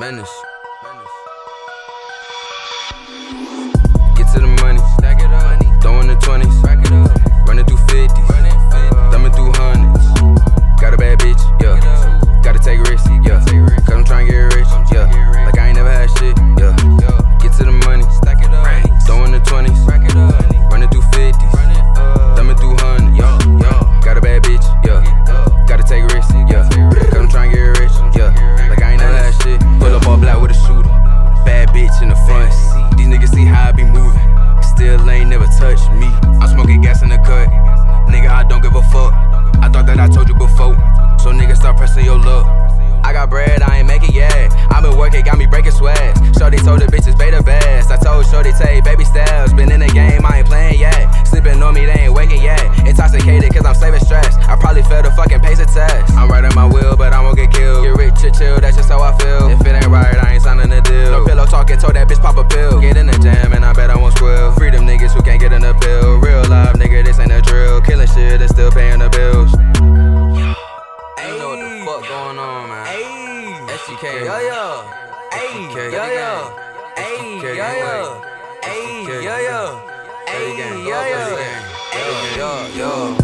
Menase. Menase. told you before. So nigga, start pressing your luck. I got bread, I ain't make it yet. i been working, got me breaking sweats. Shorty told the bitches beta best. I told Shorty take baby steps. Been in the game, I ain't playing yet. Sleeping on me, they ain't waking yet. Intoxicated, cause I'm saving stress. I probably failed the fucking pace of test. I'm right my wheel, but I won't get killed. Get rich or chill, that's just how I feel. If it ain't right, I ain't signing a deal. No pillow talking, told that bitch pop a pill. Get in the jail. K. Yo yo. Hey, yo yo. Hey, yo yo. Hey, yo yo. Hey, yo yo. Hey, yo yo.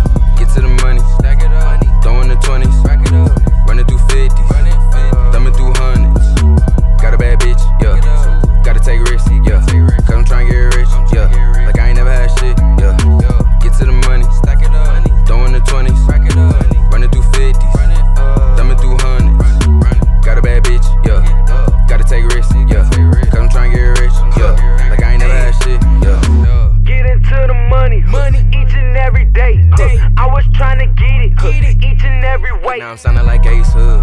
now I'm sounding like Ace Hood.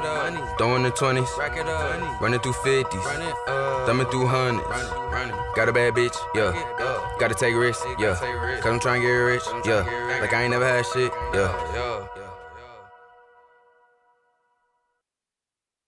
it up. Throwing the 20s. Rack it up. Running through 50s. Run it up. Thumbing through hundreds. Run it, run it. Got a bad bitch, yeah. Gotta take risks, yeah. Cause I'm trying to get rich, yeah. Like I ain't never had shit, yeah.